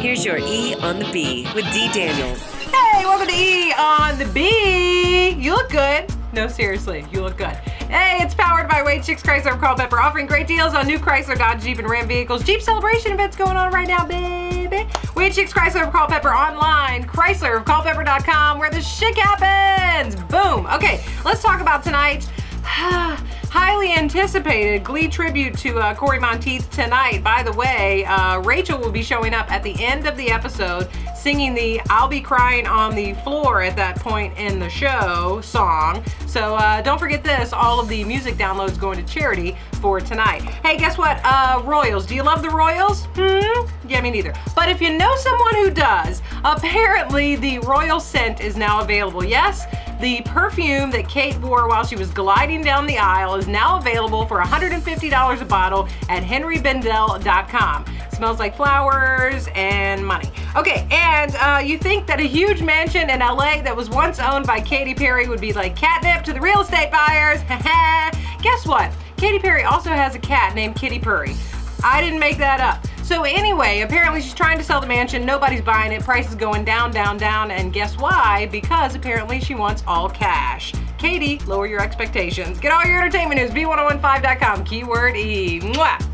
Here's your E on the B with Dee Daniels. Hey, welcome to E on the B. You look good. No, seriously, you look good. Hey, it's powered by Wade Schick's Chrysler of Culpeper, offering great deals on new Chrysler, Dodge, Jeep, and Ram vehicles. Jeep celebration events going on right now, baby. Wade Schick's Chrysler of Culpeper online, Chrysler of Culpeper.com, where the shit happens. Boom. Okay, let's talk about tonight. highly anticipated Glee tribute to uh, Cory Monteith tonight. By the way, uh, Rachel will be showing up at the end of the episode singing the I'll Be Crying on the Floor at that point in the show song. So uh, don't forget this, all of the music downloads going to charity for tonight. Hey, guess what? Uh, Royals. Do you love the Royals? Hmm? Yeah, me neither. But if you know someone who does, apparently the Royal scent is now available. Yes? The perfume that Kate wore while she was gliding down the aisle is now available for $150 a bottle at henrybendel.com. Smells like flowers and money. Okay, and uh, you think that a huge mansion in LA that was once owned by Katy Perry would be like catnip to the real estate buyers? Ha ha! Guess what? Katy Perry also has a cat named Kitty Purry. I didn't make that up. So anyway, apparently she's trying to sell the mansion. Nobody's buying it. Price is going down, down, down. And guess why? Because apparently she wants all cash. Katy, lower your expectations. Get all your entertainment news, B1015.com, keyword E. Mwah.